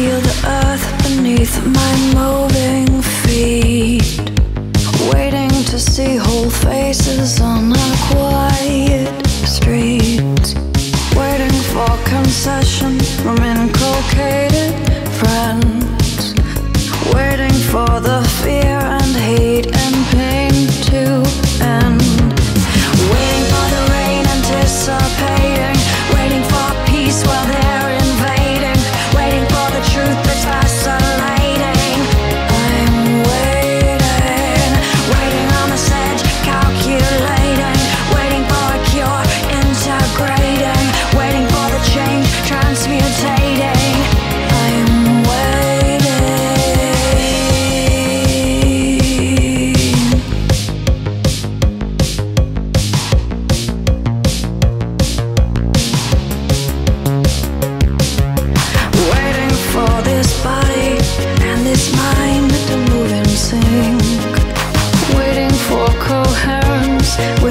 feel the earth beneath my moving feet. Waiting to see whole faces on a quad with